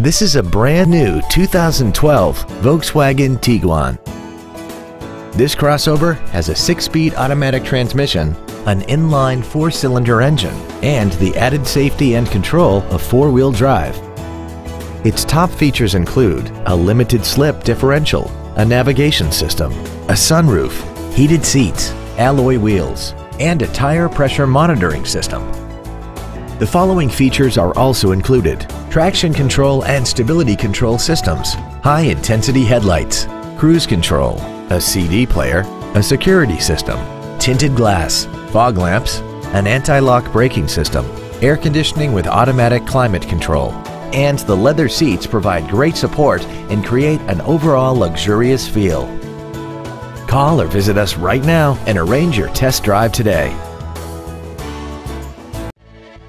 This is a brand new 2012 Volkswagen Tiguan. This crossover has a six-speed automatic transmission, an inline four-cylinder engine, and the added safety and control of four-wheel drive. Its top features include a limited slip differential, a navigation system, a sunroof, heated seats, alloy wheels, and a tire pressure monitoring system. The following features are also included. Traction control and stability control systems, high-intensity headlights, cruise control, a CD player, a security system, tinted glass, fog lamps, an anti-lock braking system, air conditioning with automatic climate control, and the leather seats provide great support and create an overall luxurious feel. Call or visit us right now and arrange your test drive today.